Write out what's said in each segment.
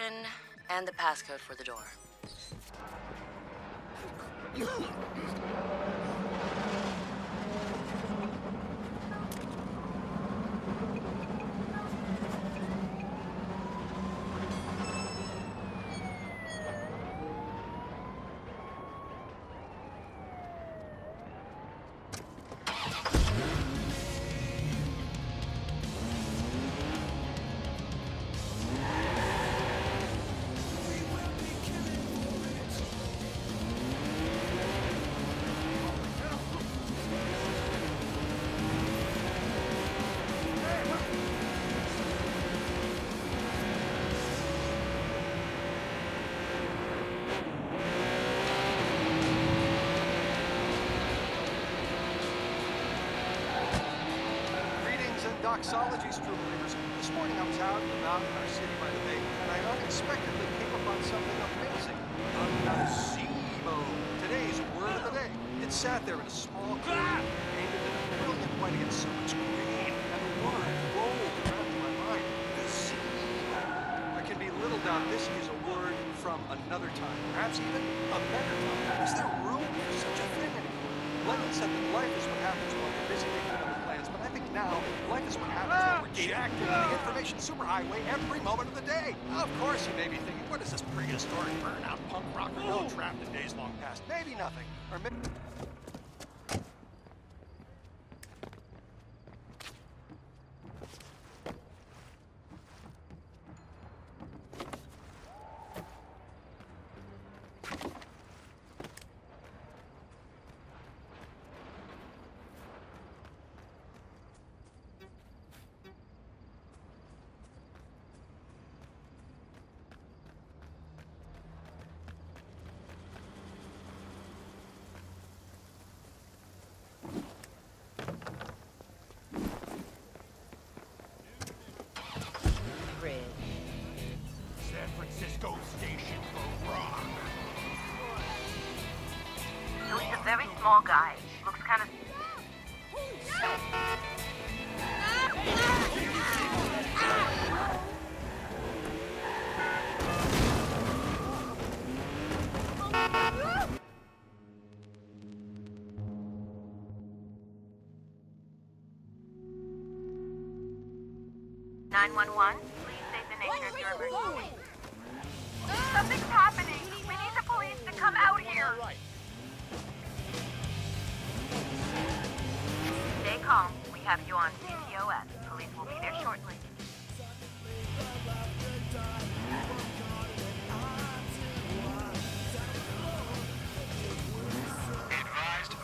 location and the passcode for the door. Doxologies, true believers. This morning I was out and about in our city by the bay, and I unexpectedly came upon something amazing. A gazebo. Today's word of the day. It sat there in a small corner, painted in a brilliant white against so much green, and the word rolled around my mind. Gazebo. There can be little doubt this is a word from another time, perhaps even a better time. Is there room for such a thing anymore? Lennon said that life is what happens while you're busy making now life is what happens when we're jacked into the information superhighway every moment of the day. Of course, you may be thinking, what is this prehistoric burnout punk rock and roll trapped in days long past? Maybe nothing, or maybe. Francisco Station for rock. He's a very small guy. Looks kind of. Nine one one. Please state the nature of your emergency. Something's happening. We need the police to come out here. Stay calm. We have you on CTOS. Police will be there shortly. Be advised,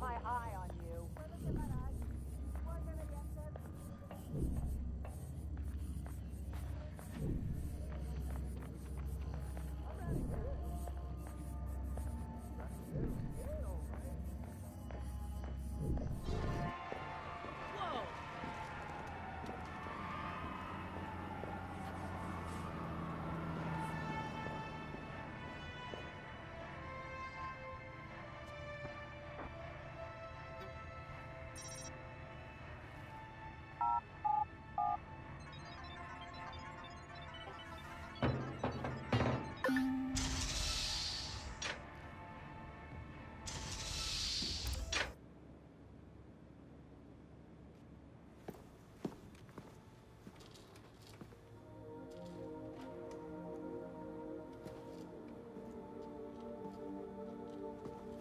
my eyes.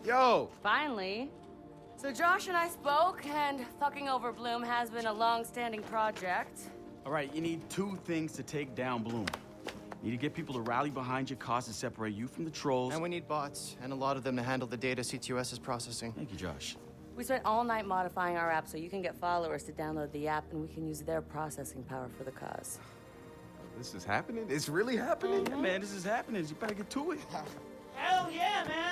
Yo, Finally. So Josh and I spoke, and fucking over Blume has been a long-standing project. All right, you need two things to take down Blume. You need to get people to rally behind your cause and separate you from the trolls. and we need bots, and a lot of them to handle the data CTOS is processing. Thank you, Josh. We spent all night modifying our app so you can get followers to download the app, and we can use their processing power for the cause. This is happening? It's really happening? Yeah, man, this is happening. You better get to it. Hell yeah, man!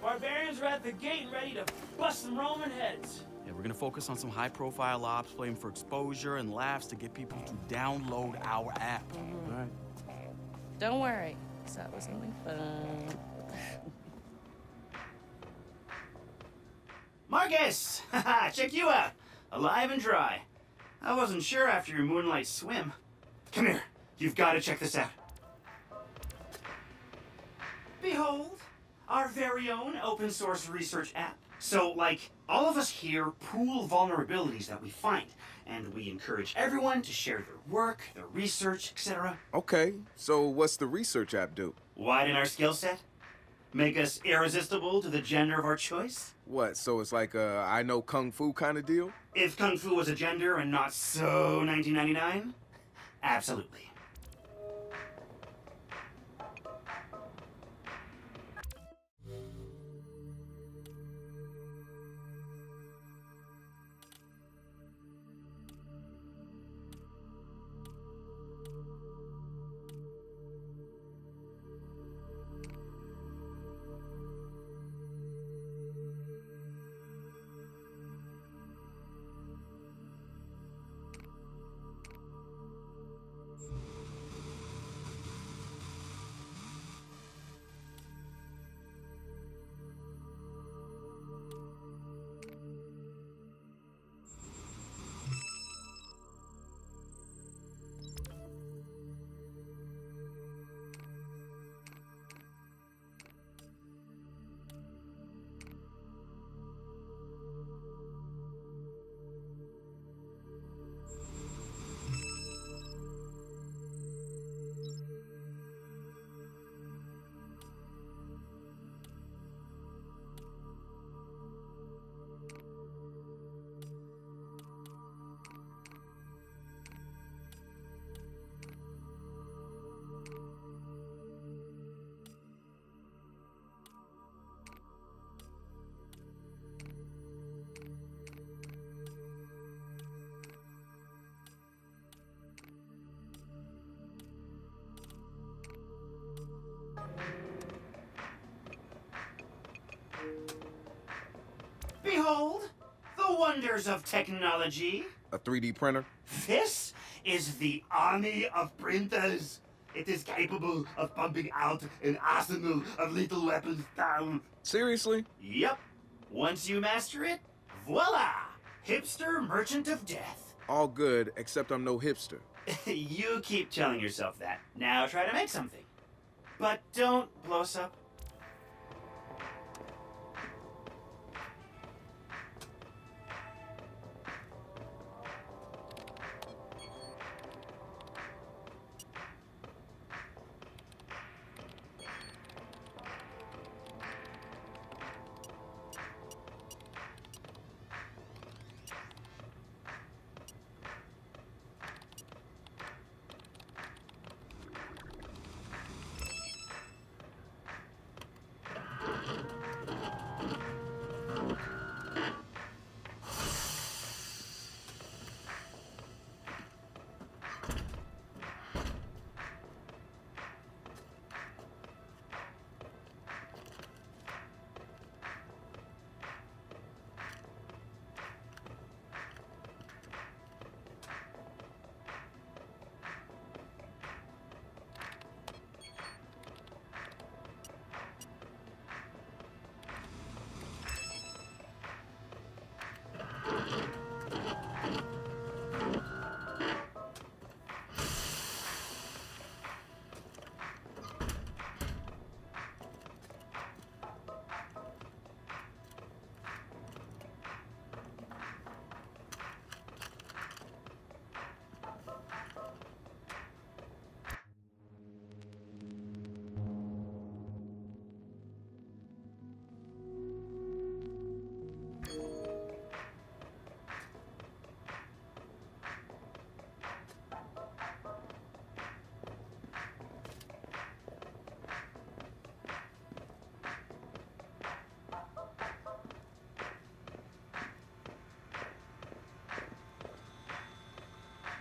Barbarians are at the gate and ready to bust some Roman heads. Yeah, we're gonna focus on some high-profile ops, playing for exposure and laughs to get people to download our app. All right. Don't worry, that was something fun. Marcus! Haha, check you out. Alive and dry. I wasn't sure after your moonlight swim. Come here. You've got to check this out. Behold, our very own open source research app. So, like, all of us here pool vulnerabilities that we find, and we encourage everyone to share their work, their research, etc. Okay, so what's the research app do? Widen our skill set? Make us irresistible to the gender of our choice? What, so it's like a I know Kung Fu kind of deal? If Kung Fu was a gender and not so 1999? Absolutely. The wonders of technology. A 3D printer? This is the army of printers. It is capable of pumping out an arsenal of lethal weapons down. Seriously? Yep. Once you master it, voila! Hipster merchant of death. All good, except I'm no hipster. you keep telling yourself that. Now try to make something. But don't blow us up.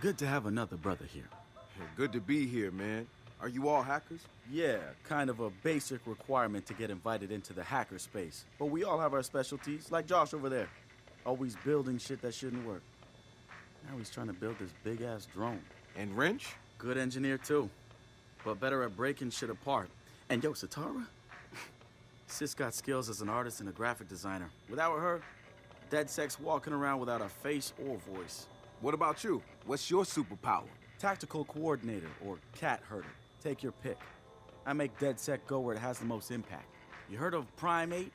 Good to have another brother here. Good to be here, man. Are you all hackers? Yeah, kind of a basic requirement to get invited into the hacker space. But we all have our specialties, like Josh over there. Always building shit that shouldn't work. Now he's trying to build this big ass drone. And Wrench? Good engineer too, but better at breaking shit apart. And yo, Sitara? Sis got skills as an artist and a graphic designer. Without her, DedSec walking around without a face or voice. What about you? What's your superpower? Tactical coordinator or cat herder. Take your pick. I make DedSec go where it has the most impact. You heard of Prime_8?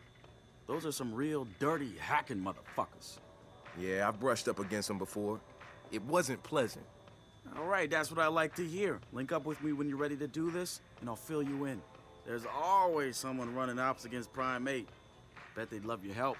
Those are some real dirty hacking motherfuckers. Yeah, I've brushed up against them before. It wasn't pleasant. All right, that's what I like to hear. Link up with me when you're ready to do this, and I'll fill you in. There's always someone running ops against Prime_8. Bet they'd love your help.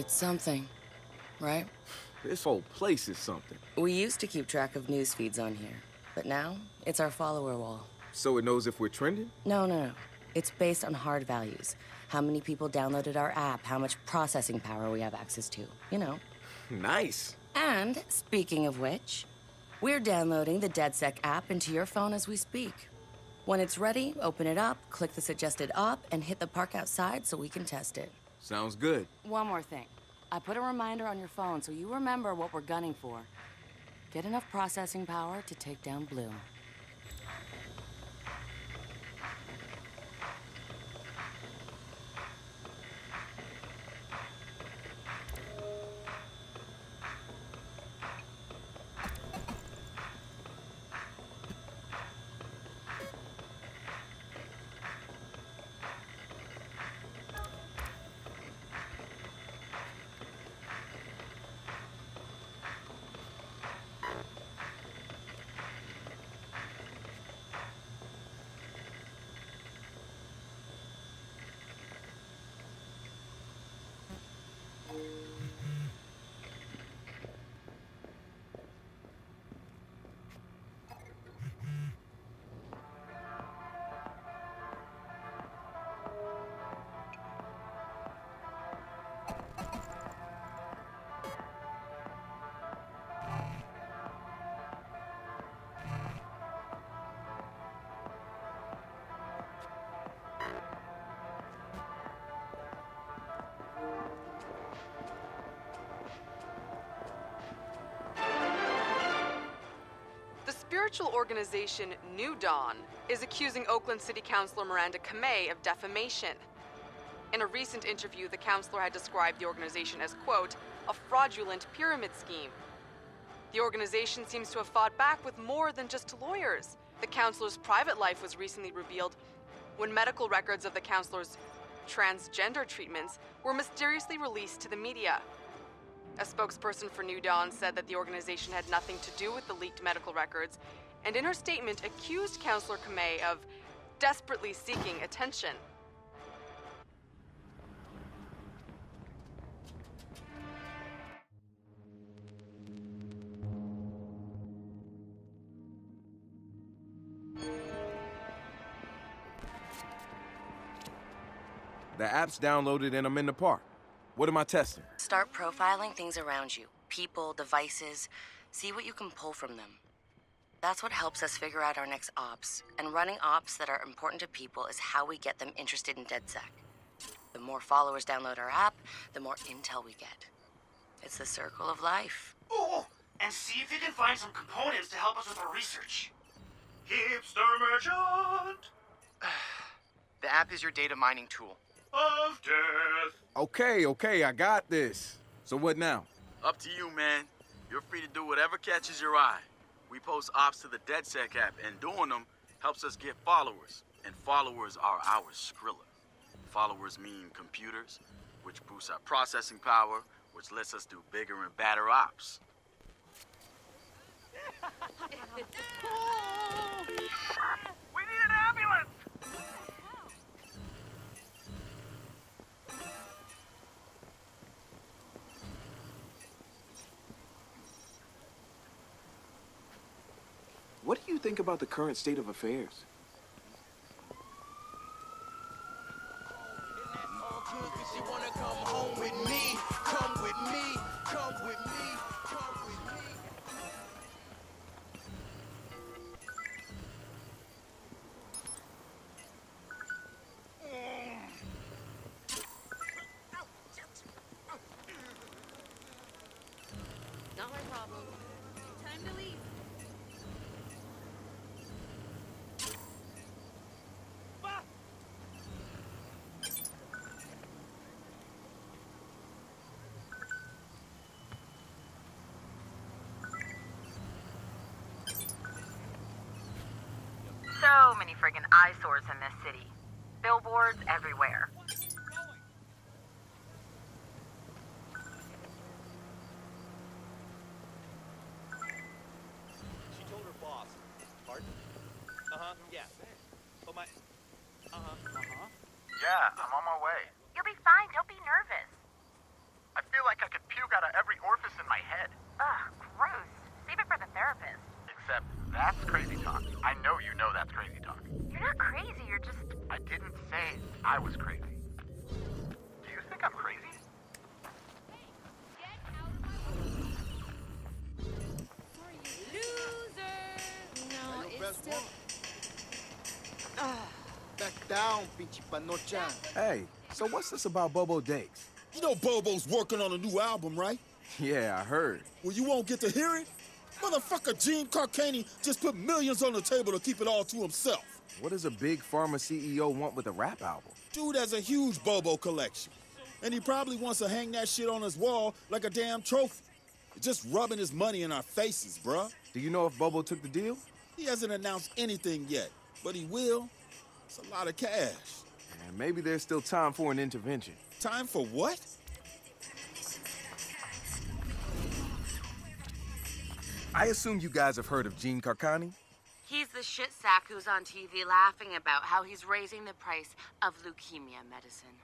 It's something, right? This whole place is something. We used to keep track of news feeds on here, but now it's our follower wall. So it knows if we're trending? No, no, no. It's based on hard values. How many people downloaded our app, how much processing power we have access to, you know. Nice. And speaking of which, we're downloading the DedSec app into your phone as we speak. When it's ready, open it up, click the suggested op, and hit the park outside so we can test it. Sounds good. One more thing. I put a reminder on your phone so you remember what we're gunning for. Get enough processing power to take down Blume. Spiritual organization New Dawn is accusing Oakland City Councilor Miranda Kamei of defamation. In a recent interview, the councilor had described the organization as, quote, a fraudulent pyramid scheme. The organization seems to have fought back with more than just lawyers. The councilor's private life was recently revealed when medical records of the councilor's transgender treatments were mysteriously released to the media. A spokesperson for New Dawn said that the organization had nothing to do with the leaked medical records, and in her statement accused Councillor Kamei of desperately seeking attention. The app's downloaded and I'm in the park. What am I testing? Start profiling things around you people, devices. See what you can pull from them. That's what helps us figure out our next ops. And running ops that are important to people is how we get them interested in DedSec. The more followers download our app, the more intel we get. It's the circle of life. Oh, and see if you can find some components to help us with our research. Hipster merchant The app is your data mining tool. Of death. Okay, okay, I got this. So what now? Up to you, man. You're free to do whatever catches your eye. We post ops to the DedSec app, and doing them helps us get followers. And followers are our Skrilla. Followers mean computers, which boosts our processing power, which lets us do bigger and badder ops. What do you think about the current state of affairs? Not my problem. Time to leave. So many friggin' eyesores in this city. Billboards everywhere. She told her boss. Pardon? Uh-huh, yeah. But my... Uh-huh, uh-huh. Yeah, I'm on my way. You'll be fine, don't be nervous. I feel like I could puke out of every orifice in my head. Ugh, gross. Save it for the therapist. Except that's crazy talk. I know you know that's crazy talk. You're not crazy, you're just... I didn't say I was crazy. Do you think I'm crazy? Loser! No, it's still. Back down, pinchy panocha. Hey, so what's this about Bobo Dakes? You know Bobo's working on a new album, right? Yeah, I heard. Well, you won't get to hear it? Motherfucker Gene Carcani just put millions on the table to keep it all to himself. What does a big pharma CEO want with a rap album? Dude has a huge Bobo collection. And he probably wants to hang that shit on his wall like a damn trophy. Just rubbing his money in our faces, bruh. Do you know if Bobo took the deal? He hasn't announced anything yet, but he will. It's a lot of cash. And maybe there's still time for an intervention. Time for what? I assume you guys have heard of Gene Carcani? He's the shit sack who's on TV laughing about how he's raising the price of leukemia medicine.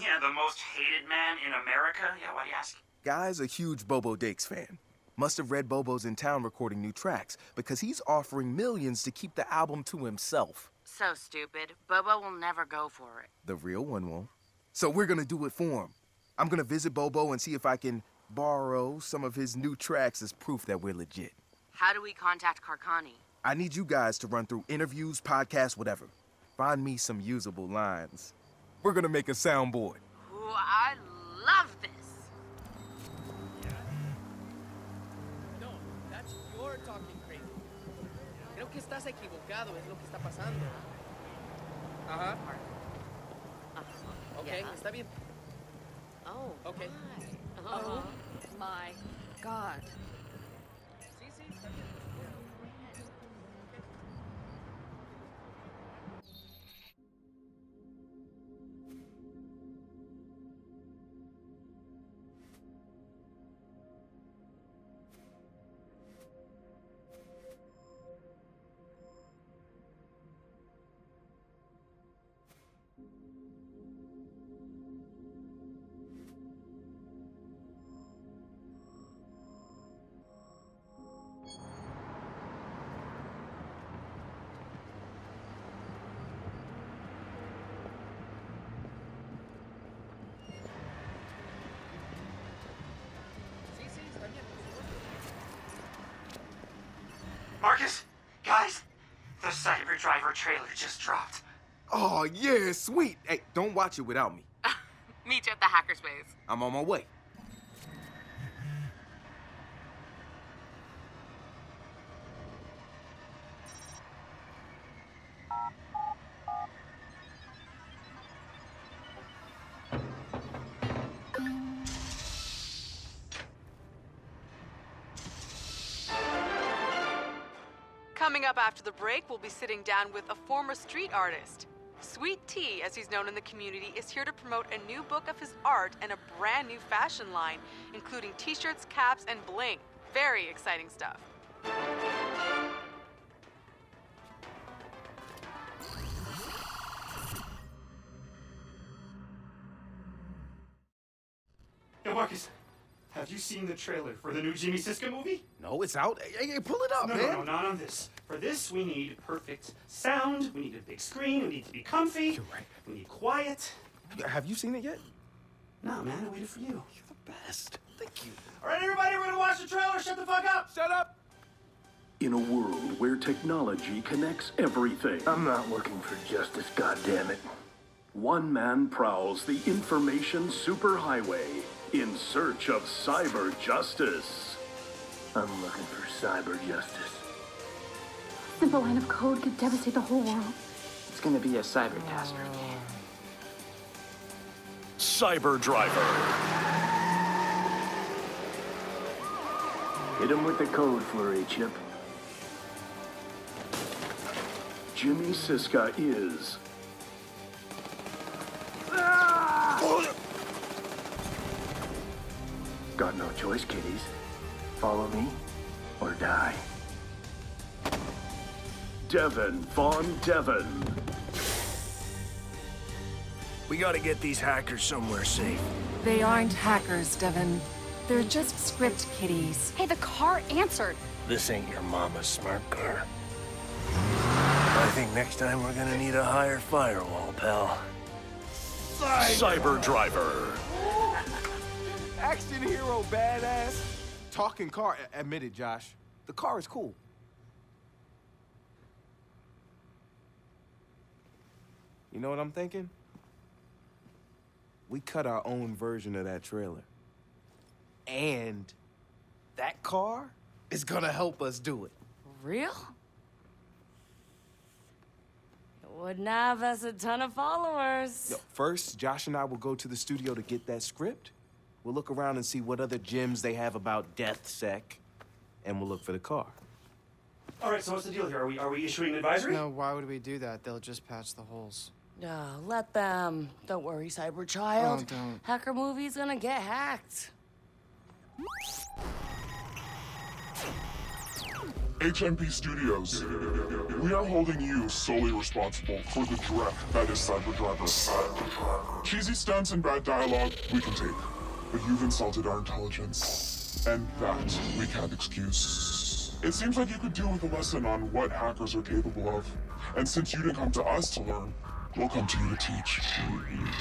Yeah, the most hated man in America? Yeah, why do you ask? Guy's a huge Bobo Dakes fan. Must have read Bobo's in town recording new tracks because he's offering millions to keep the album to himself. So stupid. Bobo will never go for it. The real one won't. So we're gonna do it for him. I'm gonna visit Bobo and see if I can borrow some of his new tracks as proof that we're legit. How do we contact Carcani? I need you guys to run through interviews, podcasts, whatever. Find me some usable lines. We're gonna make a soundboard. Ooh, I love this. No, that's your talking crazy. Creo que estás equivocado, es lo que está pasando. Ajá. Uh-huh. Ok, Yeah. está bien. Oh. Okay. my. Oh my god. Marcus? Guys? The Cyber Driver trailer just dropped. Oh, yeah, sweet. Hey, don't watch it without me. Meet you at the hackerspace. I'm on my way. Up after the break, we'll be sitting down with a former street artist. Sweet Tea, as he's known in the community, is here to promote a new book of his art and a brand new fashion line, including t shirts, caps, and bling. Very exciting stuff. You seen the trailer for the new Jimmy Siska movie? No, it's out. Hey, hey, pull it up, no, man. No, no, not on this. For this, we need perfect sound. We need a big screen. We need to be comfy. You're right. We need quiet. Have you seen it yet? No, man, I waited for you. You're the best. Thank you. All right, everybody, we're gonna watch the trailer. Shut the fuck up. Shut up. In a world where technology connects everything. I'm not looking for justice, goddammit. One man prowls the information superhighway in search of cyber justice. I'm looking for cyber justice. Simple line of code could devastate the whole world. It's gonna be a cyber catastrophe. Cyber Driver. Hit him with the code flurry, Chip. Jimmy Siska is. Choice, kiddies. Follow me or die. Devin Von Devin. We gotta get these hackers somewhere safe. They aren't hackers, Devin. They're just script kiddies. Hey, the car answered. This ain't your mama's smart car. I think next time we're gonna need a higher firewall, pal. Cyber Driver. Action hero, badass. Talking car. Admit it, Josh. The car is cool. You know what I'm thinking? We cut our own version of that trailer. And that car is gonna help us do it. Real? It wouldn't have us a ton of followers. Yo, first, Josh and I will go to the studio to get that script. We'll look around and see what other gems they have about DedSec, and we'll look for the car. All right, so what's the deal here? Are we are we issuing an advisory? No, why would we do that? They'll just patch the holes. No, let them. Don't worry, cyber child. Oh, don't. Hacker movie's gonna get hacked. HMP Studios. We are holding you solely responsible for the dreck that is Cyber Driver. Cheesy stunts and bad dialogue, we can take. But you've insulted our intelligence. And that we can't excuse. It seems like you could do with a lesson on what hackers are capable of. And since you didn't come to us to learn, we'll come to you to teach.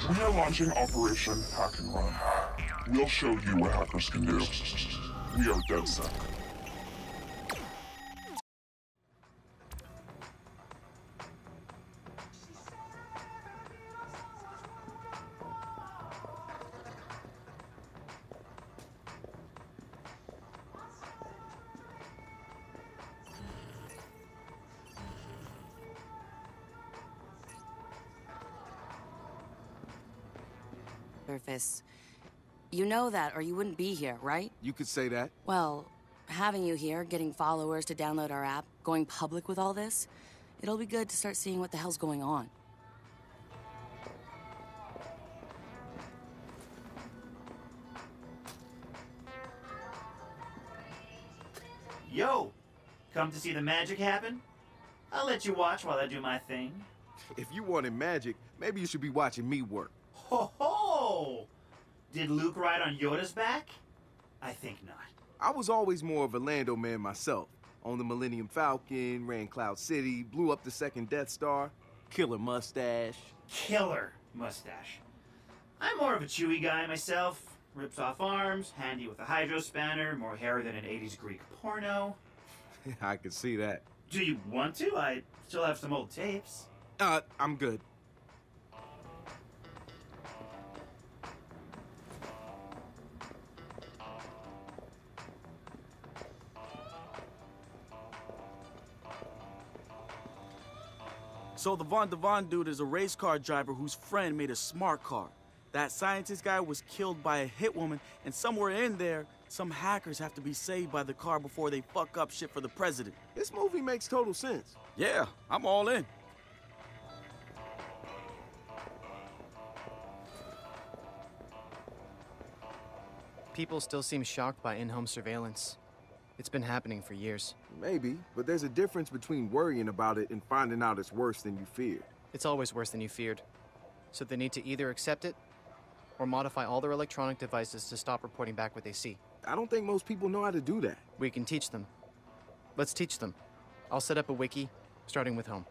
We are launching Operation Hack and Run. We'll show you what hackers can do. We are DedSec. Surface. You know that, or you wouldn't be here, right? You could say that. Well, having you here, getting followers to download our app, going public with all this, it'll be good to start seeing what the hell's going on. Yo, come to see the magic happen? I'll let you watch while I do my thing. If you wanted magic, maybe you should be watching me work. Ho ho! Did Luke ride on Yoda's back? I think not. I was always more of a Lando man myself. On the Millennium Falcon, ran Cloud City, blew up the second Death Star, killer mustache. Killer mustache. I'm more of a Chewie guy myself. Rips off arms, handy with a hydro spanner, more hair than an 80s Greek porno. I can see that. Do you want to? I still have some old tapes. Uh, I'm good. So the Von Devon dude is a race car driver whose friend made a smart car. That scientist guy was killed by a hit woman, and somewhere in there, some hackers have to be saved by the car before they fuck up shit for the president. This movie makes total sense. Yeah, I'm all in. People still seem shocked by in-home surveillance. It's been happening for years. Maybe, but there's a difference between worrying about it and finding out it's worse than you feared. It's always worse than you feared. So they need to either accept it or modify all their electronic devices to stop reporting back what they see. I don't think most people know how to do that. We can teach them. Let's teach them. I'll set up a wiki, starting with home.